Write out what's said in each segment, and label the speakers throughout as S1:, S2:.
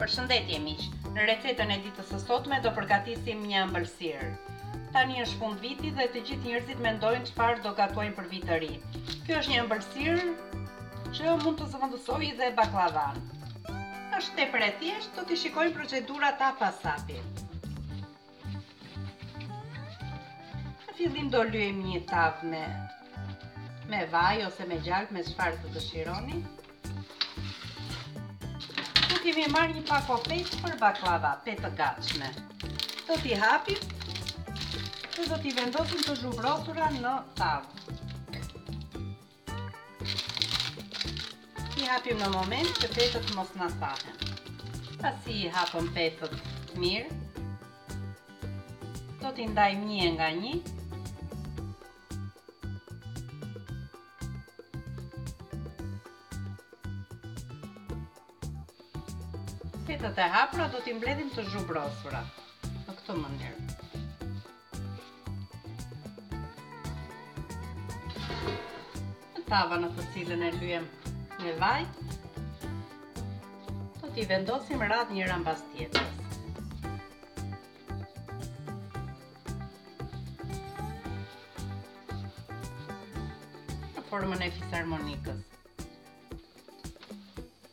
S1: Përshëndetje miq. Në recetën e ditës së sotme do përgatisim një ëmbëlsirë. Tani është fund viti dhe të gjithë njerëzit mendojnë çfarë do gatuajnë për vit të ri. Kjo është një ëmbëlsirë që mund të zëvendësojë dhe baklavan. Është tepër e thjeshtë, do t'i shikojmë procedurat hap pas hapi. Në fillim do lyejmë një tavë me me vaj ose me gjalp me çfarë të dëshironi. Këtu kemi marrë një pako petë për baklava, petë të gatshme. Do t'i hapim dhe do t'i vendosim të zhubrosura në tavë. I hapim në moment që petët mos na thahen. Pasi i hapëm petët mirë, do t'i ndajmë një nga një. Petët e hapura do t'i mbledhim të zhubrosura në këtë mënyrë. Tava në të cilën e lyem me vaj, do t'i vendosim radhë njëra mbas tjetrës në formën e fisarmonikës.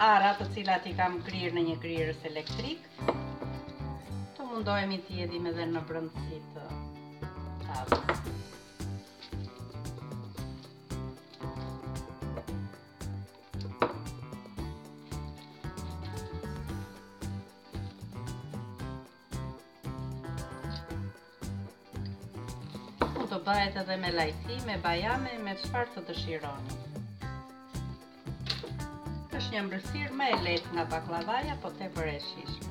S1: Arrat, të cilat i kam grirë në një grirës elektrik, të mundohemi t'i hedhim edhe në brendësi të tavës. Mund të bëhet edhe me lajthi, me bajame, me çfarë të dëshironi. Është një ëmbëlsirë më e lehtë nga baklavaja, po tepër e shijshme.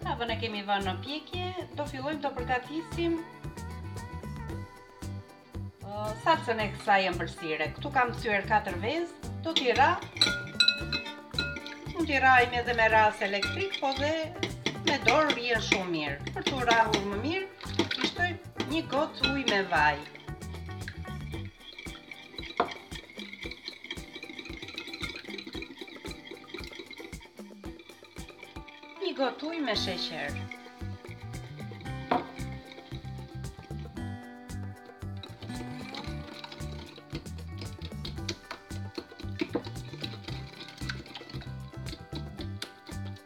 S1: Tavën e kemi vënë në pjekje, do fillojmë të përgatisim salcën e kësaj ëmbëlsire. Këtu kam thyer 4 vezë, do t'i rrah, mund t'i rrahim edhe me rrahës elektrik, po dhe me dorë rrihen shumë mirë. Për t'u rahur më mirë, i shtoj një gotë uji me vaj. Një gotë ujë me sheqer.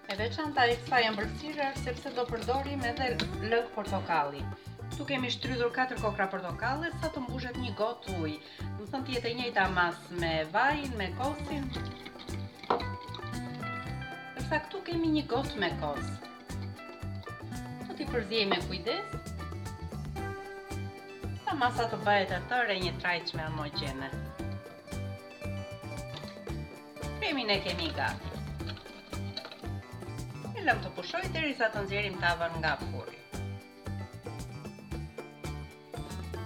S1: E veçanta e kësaj ëmbëlsire është se do përdorim edhe lëng portokalli. Këtu kemi shtrydhur 4 kokrra portokalle sa të mbushet një gotë ujë. Domethënë të jetë e njëjta masë me vajin, me kosin. Përsa këtu kemi një gotë me kos. Do t'i përziej me kujdes. Sa masa të bëhet e tërë e njëtrajtshme, homogjene. Kremin e kemi gati. E lëmë të pushojë derisa të nxjerrim tavën nga furri.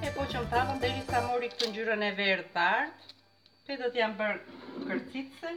S1: E poqëm tavën derisa mori këtë ngjyrën e verdhë të artë. Petët janë bërë kërcitëse.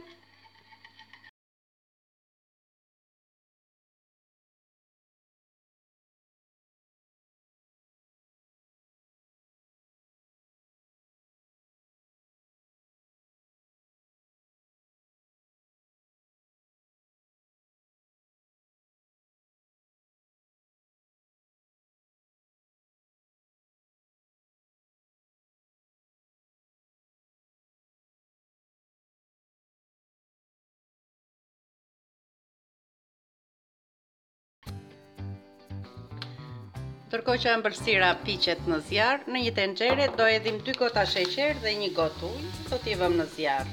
S1: Ndërkohë që ëmbëlsira piqet në zjarr, në një tenxhere do hedhim 2 gota sheqer dhe 1 gotë ujë, do t'i vëmë në zjarr.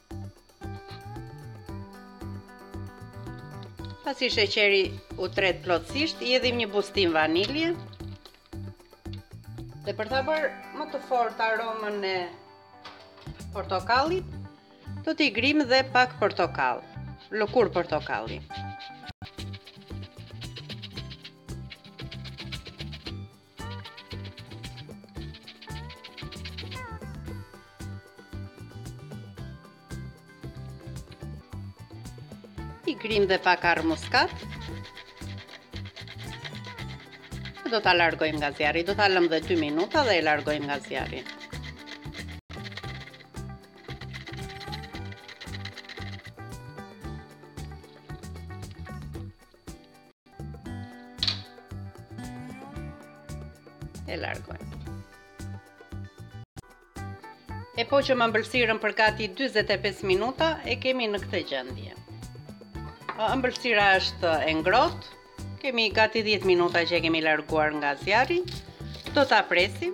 S1: Pasi sheqeri u tret plotësisht, i hedhim një bustinë vanilje. Dhe për ta bërë më të fortë aromën e portokallit, do t'i grijmë dhe pak portokall, lëkurë portokalli. i grijmë dhe pak arrë muskat. Do ta largojmë nga zjarri, do ta lëmë dhe 2 minuta dhe e largojmë nga zjarri. E largojmë. E poqëm ëmbëlsirën për gati 25 minuta, e kemi në këtë gjendje. Ëmbëlsira është e ngrohtë, kemi gati 10 minuta që e kemi larguar nga zjarri, do ta presim,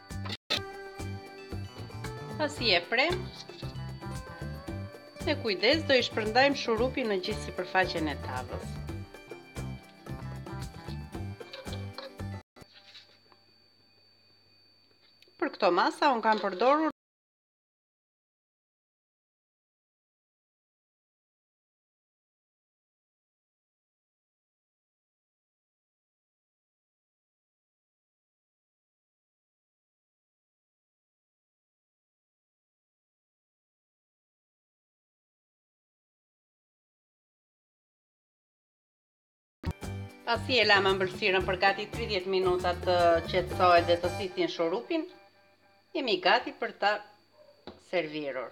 S1: Pasi e prem, me kujdes do i shpërndajmë shurupin në gjithë sipërfaqen e tavës. Për këto masa, unë kam përdorur Pasi e lamë ëmbëlsirën për gati 30 minuta të qetësohet dhe të thithë shurupin, jemi gati për ta servirur.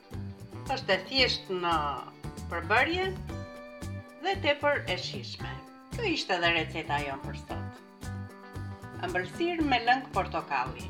S1: Është e thjeshtë në përbërje dhe tepër e shijshme. Kjo ishte dhe receta jonë për sot. Ëmbëlsirë me lëng portokalli.